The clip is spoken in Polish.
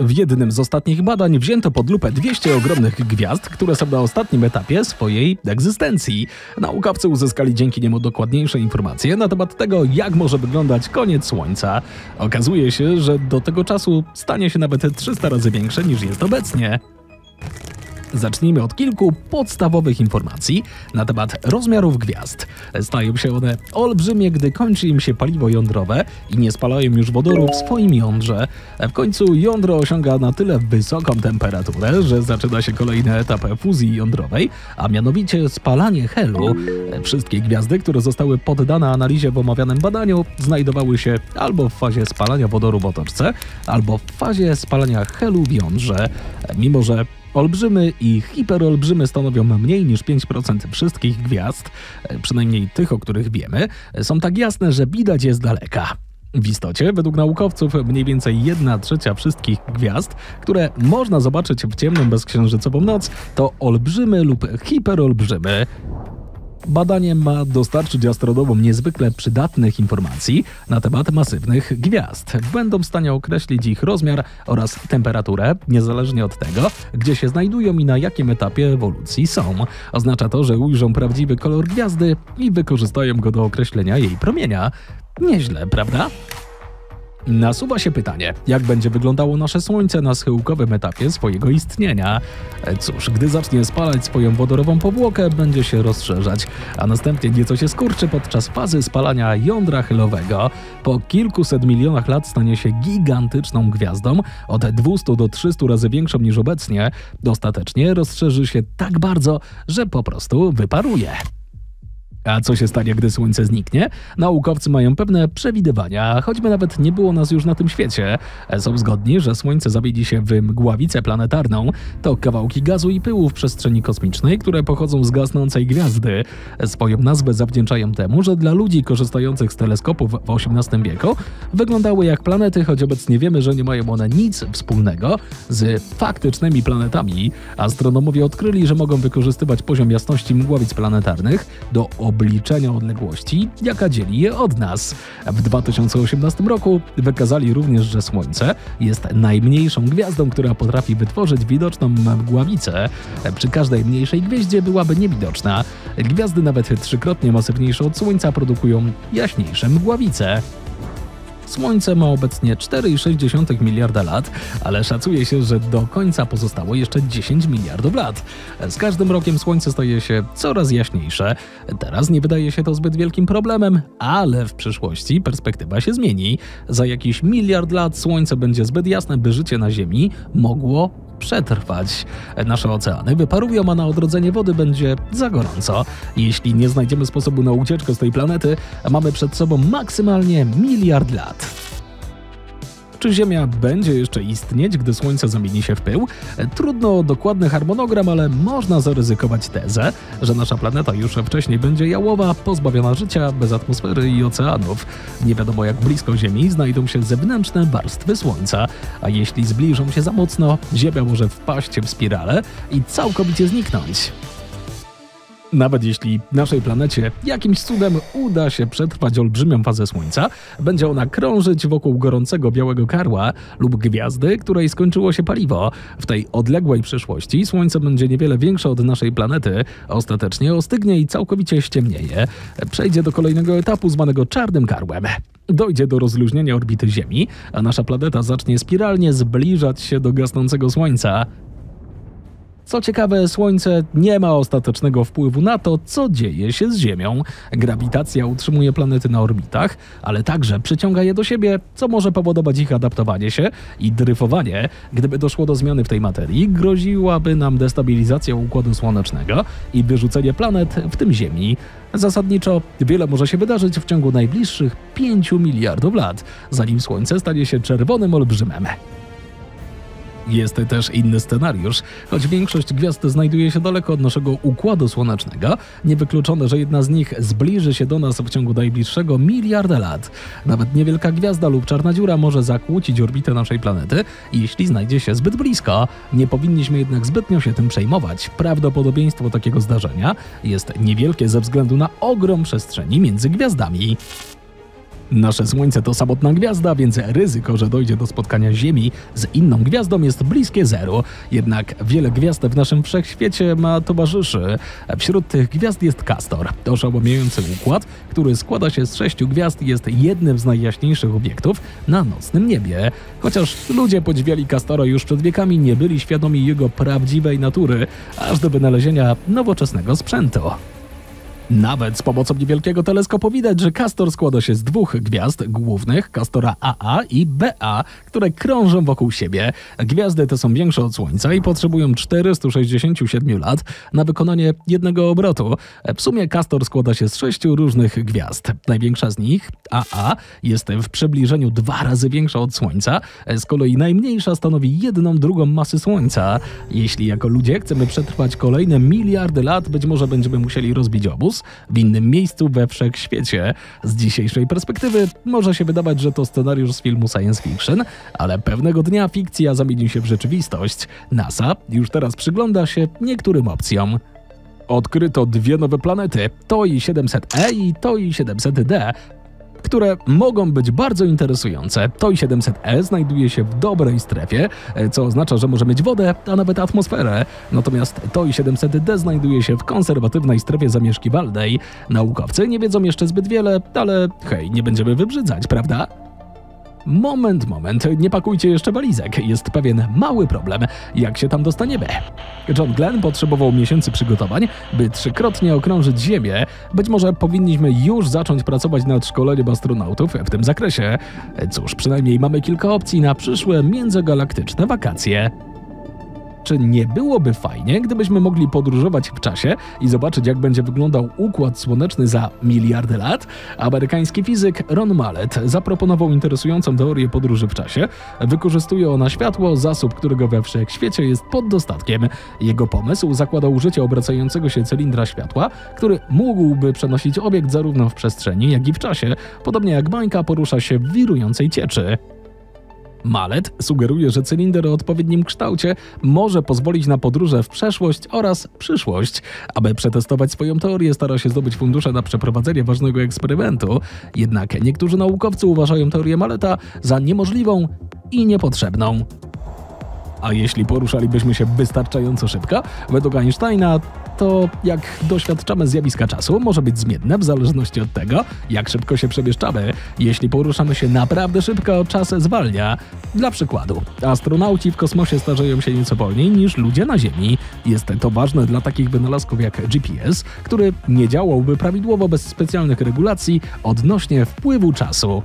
W jednym z ostatnich badań wzięto pod lupę 200 ogromnych gwiazd, które są na ostatnim etapie swojej egzystencji. Naukowcy uzyskali dzięki niemu dokładniejsze informacje na temat tego, jak może wyglądać koniec Słońca. Okazuje się, że do tego czasu stanie się nawet 300 razy większe niż jest obecnie. Zacznijmy od kilku podstawowych informacji na temat rozmiarów gwiazd. Stają się one olbrzymie, gdy kończy im się paliwo jądrowe i nie spalają już wodoru w swoim jądrze. W końcu jądro osiąga na tyle wysoką temperaturę, że zaczyna się kolejny etap fuzji jądrowej, a mianowicie spalanie helu. Wszystkie gwiazdy, które zostały poddane analizie w omawianym badaniu, znajdowały się albo w fazie spalania wodoru w otoczce, albo w fazie spalania helu w jądrze. Mimo, że Olbrzymy i hiperolbrzymy stanowią mniej niż 5% wszystkich gwiazd, e, przynajmniej tych, o których wiemy, są tak jasne, że widać je z daleka. W istocie, według naukowców, mniej więcej 1 trzecia wszystkich gwiazd, które można zobaczyć w ciemną, bezksiężycową noc, to olbrzymy lub hiperolbrzymy. Badanie ma dostarczyć astronomom niezwykle przydatnych informacji na temat masywnych gwiazd. Będą w stanie określić ich rozmiar oraz temperaturę, niezależnie od tego, gdzie się znajdują i na jakim etapie ewolucji są. Oznacza to, że ujrzą prawdziwy kolor gwiazdy i wykorzystają go do określenia jej promienia. Nieźle, prawda? Nasuwa się pytanie, jak będzie wyglądało nasze Słońce na schyłkowym etapie swojego istnienia. Cóż, gdy zacznie spalać swoją wodorową powłokę, będzie się rozszerzać, a następnie nieco się skurczy podczas fazy spalania jądra chylowego. Po kilkuset milionach lat stanie się gigantyczną gwiazdą, od 200 do 300 razy większą niż obecnie. Ostatecznie rozszerzy się tak bardzo, że po prostu wyparuje. A co się stanie, gdy Słońce zniknie? Naukowcy mają pewne przewidywania, choćby nawet nie było nas już na tym świecie. Są zgodni, że Słońce zamieni się w mgławicę planetarną. To kawałki gazu i pyłu w przestrzeni kosmicznej, które pochodzą z gasnącej gwiazdy. Swoją nazwę zawdzięczają temu, że dla ludzi korzystających z teleskopów w XVIII wieku wyglądały jak planety, choć obecnie wiemy, że nie mają one nic wspólnego z faktycznymi planetami. Astronomowie odkryli, że mogą wykorzystywać poziom jasności mgławic planetarnych do obliczenia odległości, jaka dzieli je od nas. W 2018 roku wykazali również, że Słońce jest najmniejszą gwiazdą, która potrafi wytworzyć widoczną mgławicę. Przy każdej mniejszej gwieździe byłaby niewidoczna. Gwiazdy nawet trzykrotnie masywniejsze od Słońca produkują jaśniejsze mgławice. Słońce ma obecnie 4,6 miliarda lat, ale szacuje się, że do końca pozostało jeszcze 10 miliardów lat. Z każdym rokiem Słońce staje się coraz jaśniejsze. Teraz nie wydaje się to zbyt wielkim problemem, ale w przyszłości perspektywa się zmieni. Za jakiś miliard lat Słońce będzie zbyt jasne, by życie na Ziemi mogło przetrwać. Nasze oceany wyparują, a na odrodzenie wody będzie za gorąco. Jeśli nie znajdziemy sposobu na ucieczkę z tej planety, mamy przed sobą maksymalnie miliard lat. Czy Ziemia będzie jeszcze istnieć, gdy Słońce zamieni się w pył? Trudno o dokładny harmonogram, ale można zaryzykować tezę, że nasza planeta już wcześniej będzie jałowa, pozbawiona życia, bez atmosfery i oceanów. Nie wiadomo jak blisko Ziemi znajdą się zewnętrzne warstwy Słońca, a jeśli zbliżą się za mocno, Ziemia może wpaść w spirale i całkowicie zniknąć. Nawet jeśli naszej planecie jakimś cudem uda się przetrwać olbrzymią fazę Słońca, będzie ona krążyć wokół gorącego białego karła lub gwiazdy, której skończyło się paliwo. W tej odległej przyszłości Słońce będzie niewiele większe od naszej planety, ostatecznie ostygnie i całkowicie ściemnieje. Przejdzie do kolejnego etapu zwanego czarnym karłem. Dojdzie do rozluźnienia orbity Ziemi, a nasza planeta zacznie spiralnie zbliżać się do gasnącego Słońca. Co ciekawe, Słońce nie ma ostatecznego wpływu na to, co dzieje się z Ziemią. Grawitacja utrzymuje planety na orbitach, ale także przyciąga je do siebie, co może powodować ich adaptowanie się i dryfowanie. Gdyby doszło do zmiany w tej materii, groziłaby nam destabilizacja Układu Słonecznego i wyrzucenie planet, w tym Ziemi. Zasadniczo wiele może się wydarzyć w ciągu najbliższych 5 miliardów lat, zanim Słońce stanie się czerwonym olbrzymem. Jest też inny scenariusz. Choć większość gwiazd znajduje się daleko od naszego układu słonecznego, niewykluczone, że jedna z nich zbliży się do nas w ciągu najbliższego miliarda lat. Nawet niewielka gwiazda lub czarna dziura może zakłócić orbitę naszej planety, jeśli znajdzie się zbyt blisko. Nie powinniśmy jednak zbytnio się tym przejmować. Prawdopodobieństwo takiego zdarzenia jest niewielkie ze względu na ogrom przestrzeni między gwiazdami. Nasze Słońce to samotna gwiazda, więc ryzyko, że dojdzie do spotkania Ziemi z inną gwiazdą jest bliskie zero. Jednak wiele gwiazd w naszym wszechświecie ma towarzyszy. Wśród tych gwiazd jest Castor, oszałamiający układ, który składa się z sześciu gwiazd i jest jednym z najjaśniejszych obiektów na nocnym niebie. Chociaż ludzie podziwiali Castora już przed wiekami, nie byli świadomi jego prawdziwej natury, aż do wynalezienia nowoczesnego sprzętu. Nawet z pomocą niewielkiego teleskopu widać, że Castor składa się z dwóch gwiazd głównych, Castora AA i BA, które krążą wokół siebie. Gwiazdy te są większe od Słońca i potrzebują 467 lat na wykonanie jednego obrotu. W sumie Castor składa się z sześciu różnych gwiazd. Największa z nich, AA, jest w przybliżeniu dwa razy większa od Słońca, z kolei najmniejsza stanowi jedną drugą masy Słońca. Jeśli jako ludzie chcemy przetrwać kolejne miliardy lat, być może będziemy musieli rozbić obóz, w innym miejscu we wszechświecie. Z dzisiejszej perspektywy może się wydawać, że to scenariusz z filmu science fiction, ale pewnego dnia fikcja zamieni się w rzeczywistość. NASA już teraz przygląda się niektórym opcjom. Odkryto dwie nowe planety, TOI 700E i TOI 700D, które mogą być bardzo interesujące. TOI 700E znajduje się w dobrej strefie, e, co oznacza, że może mieć wodę, a nawet atmosferę. Natomiast TOI 700D znajduje się w konserwatywnej strefie zamieszkiwalnej. Naukowcy nie wiedzą jeszcze zbyt wiele, ale hej, nie będziemy wybrzydzać, prawda? Moment, moment, nie pakujcie jeszcze walizek. Jest pewien mały problem, jak się tam dostaniemy. John Glenn potrzebował miesięcy przygotowań, by trzykrotnie okrążyć Ziemię. Być może powinniśmy już zacząć pracować nad szkoleniem astronautów w tym zakresie. Cóż, przynajmniej mamy kilka opcji na przyszłe międzygalaktyczne wakacje. Czy nie byłoby fajnie, gdybyśmy mogli podróżować w czasie i zobaczyć, jak będzie wyglądał układ słoneczny za miliardy lat? Amerykański fizyk Ron Mallet zaproponował interesującą teorię podróży w czasie. Wykorzystuje ona światło, zasób którego we wszechświecie jest pod dostatkiem. Jego pomysł zakłada użycie obracającego się cylindra światła, który mógłby przenosić obiekt zarówno w przestrzeni, jak i w czasie, podobnie jak bańka porusza się w wirującej cieczy. Malet sugeruje, że cylinder o odpowiednim kształcie może pozwolić na podróże w przeszłość oraz przyszłość. Aby przetestować swoją teorię, stara się zdobyć fundusze na przeprowadzenie ważnego eksperymentu. Jednak niektórzy naukowcy uważają teorię Maleta za niemożliwą i niepotrzebną. A jeśli poruszalibyśmy się wystarczająco szybko, według Einsteina to, jak doświadczamy zjawiska czasu, może być zmienne w zależności od tego, jak szybko się przemieszczamy. Jeśli poruszamy się naprawdę szybko, czas zwalnia. Dla przykładu, astronauci w kosmosie starzeją się nieco wolniej niż ludzie na Ziemi. Jest to ważne dla takich wynalazków jak GPS, który nie działałby prawidłowo bez specjalnych regulacji odnośnie wpływu czasu.